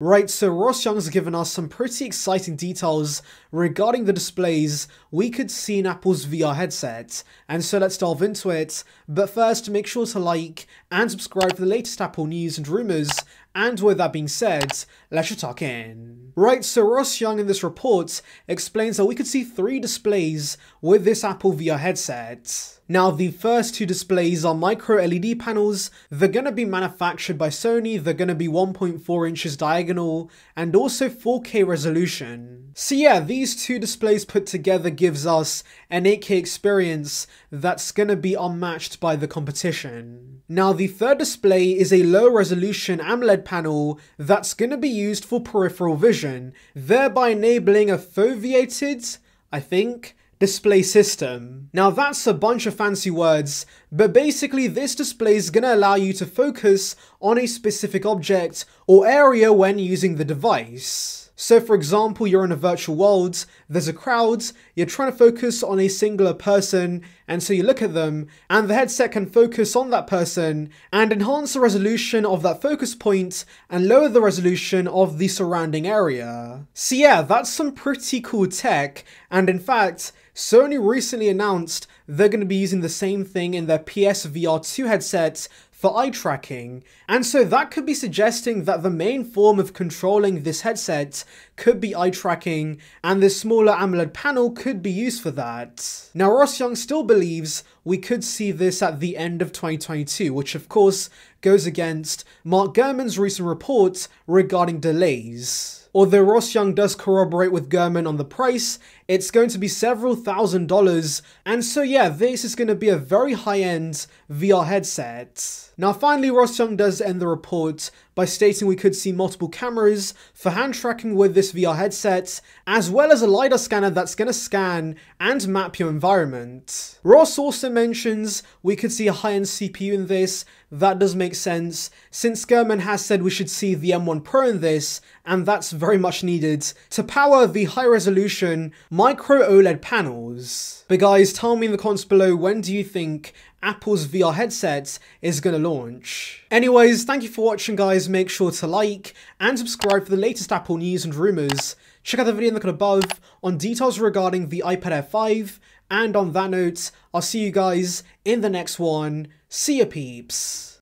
Right, so Ross Young's given us some pretty exciting details regarding the displays we could see in Apple's VR headset, and so let's delve into it. But first, make sure to like and subscribe for the latest Apple news and rumours, and with that being said, let's talk in. Right, so Ross Young in this report explains that we could see three displays with this Apple VR headset. Now, the first two displays are micro LED panels. They're going to be manufactured by Sony. They're going to be 1.4 inches diagonal and also 4K resolution. So yeah, these two displays put together gives us an 8K experience that's going to be unmatched by the competition. Now, the third display is a low resolution AMOLED panel that's going to be used for peripheral vision, thereby enabling a foveated, I think, display system. Now that's a bunch of fancy words, but basically this display is going to allow you to focus on a specific object or area when using the device. So for example, you're in a virtual world, there's a crowd, you're trying to focus on a singular person, and so you look at them, and the headset can focus on that person and enhance the resolution of that focus point and lower the resolution of the surrounding area. So yeah, that's some pretty cool tech, and in fact, Sony recently announced they're going to be using the same thing in their PSVR 2 headsets for eye tracking, and so that could be suggesting that the main form of controlling this headset could be eye tracking, and this smaller AMOLED panel could be used for that. Now Ross Young still believes we could see this at the end of 2022, which of course goes against Mark Gurman's recent report regarding delays. Although Ross Young does corroborate with Gurman on the price, it's going to be several thousand dollars, and so yeah, this is going to be a very high-end VR headset. Now finally, Ross Young does end the report by stating we could see multiple cameras for hand tracking with this VR headset, as well as a LiDAR scanner that's going to scan and map your environment. Ross also mentions we could see a high-end CPU in this, that does make sense, since Gurman has said we should see the M1 Pro in this, and that's very much needed to power the high-resolution micro OLED panels. But guys, tell me in the comments below when do you think Apple's VR headset is going to launch. Anyways, thank you for watching guys, make sure to like and subscribe for the latest Apple news and rumours. Check out the video in the card above on details regarding the iPad Air 5, and on that note, I'll see you guys in the next one. See ya peeps!